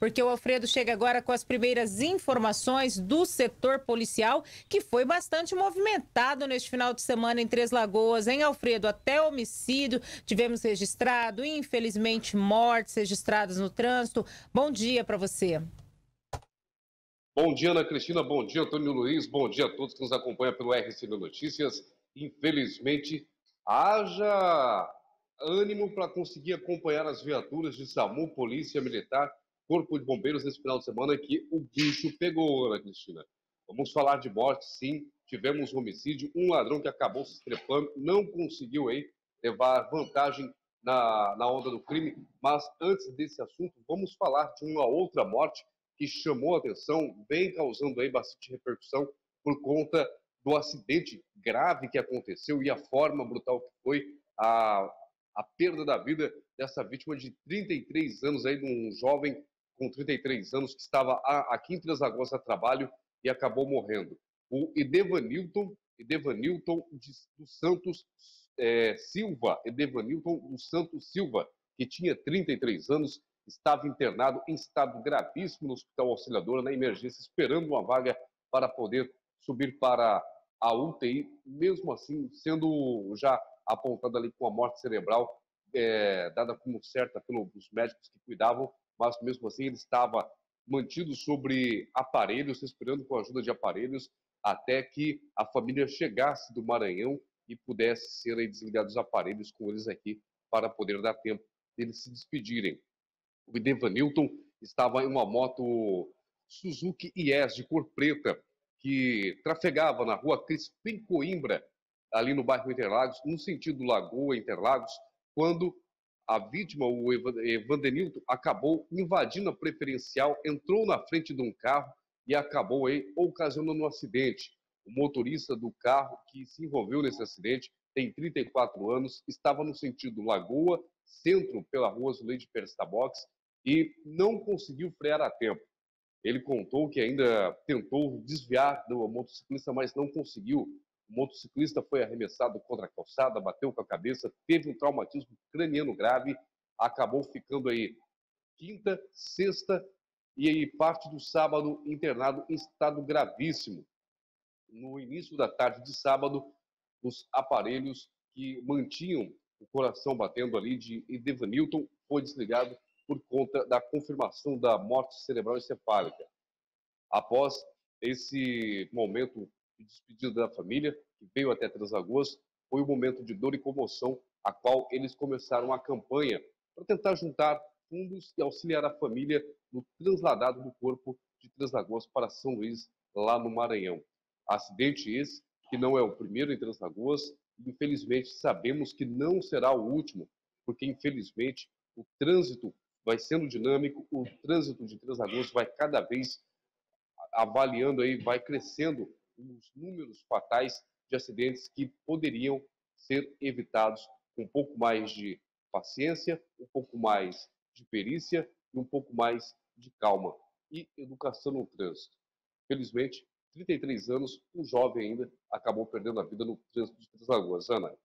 porque o Alfredo chega agora com as primeiras informações do setor policial, que foi bastante movimentado neste final de semana em Três Lagoas, hein, Alfredo? Até homicídio tivemos registrado, infelizmente mortes registradas no trânsito. Bom dia para você. Bom dia, Ana Cristina. Bom dia, Antônio Luiz. Bom dia a todos que nos acompanham pelo RCN Notícias. Infelizmente, haja ânimo para conseguir acompanhar as viaturas de SAMU, Polícia Militar, Corpo de Bombeiros nesse final de semana que o bicho pegou, Ana Cristina. Vamos falar de morte, sim. Tivemos um homicídio, um ladrão que acabou se estrepando, não conseguiu aí levar vantagem na, na onda do crime. Mas antes desse assunto, vamos falar de uma outra morte que chamou a atenção, vem causando aí bastante repercussão por conta do acidente grave que aconteceu e a forma brutal que foi a, a perda da vida dessa vítima de 33 anos aí, de um jovem com 33 anos que estava aqui em Três Lagoas a trabalho e acabou morrendo. O Edevanilton, Edevanilton de, dos Santos é, Silva, Edevanilton dos Santos Silva, que tinha 33 anos, estava internado em estado gravíssimo no Hospital Auxiliadora, na emergência, esperando uma vaga para poder subir para a UTI, mesmo assim sendo já apontado ali com a morte cerebral, é, dada como certa pelos médicos que cuidavam, mas mesmo assim ele estava mantido sobre aparelhos, respirando com a ajuda de aparelhos, até que a família chegasse do Maranhão e pudesse ser desligados os aparelhos com eles aqui para poder dar tempo deles se despedirem. O Devanilton estava em uma moto Suzuki IS de cor preta, que trafegava na rua Crispim Coimbra, ali no bairro Interlagos, no sentido Lagoa Interlagos, quando a vítima, o Evandenilton, acabou invadindo a preferencial, entrou na frente de um carro e acabou aí ocasionando um acidente. O motorista do carro que se envolveu nesse acidente tem 34 anos, estava no sentido Lagoa, centro pela rua Zuleide Perstabox e não conseguiu frear a tempo. Ele contou que ainda tentou desviar do motociclista, mas não conseguiu. O motociclista foi arremessado contra a calçada, bateu com a cabeça, teve um traumatismo craniano grave, acabou ficando aí quinta, sexta e aí parte do sábado internado em estado gravíssimo. No início da tarde de sábado, os aparelhos que mantinham o coração batendo ali de Edevanilton foi desligado por conta da confirmação da morte cerebral encefálica. Após esse momento de despedida da família, que veio até Três Lagoas, foi um momento de dor e comoção, a qual eles começaram a campanha para tentar juntar fundos e auxiliar a família no transladado do corpo de Três Lagoas para São Luís, lá no Maranhão. Acidente esse que não é o primeiro em Três Lagoas, infelizmente sabemos que não será o último, porque infelizmente o trânsito vai sendo dinâmico, o trânsito de Três Lagoas vai cada vez avaliando aí, vai crescendo os números fatais de acidentes que poderiam ser evitados com um pouco mais de paciência, um pouco mais de perícia e um pouco mais de calma e educação no trânsito. Felizmente, 33 anos, um jovem ainda acabou perdendo a vida no trânsito de Três Lagoas. Ana.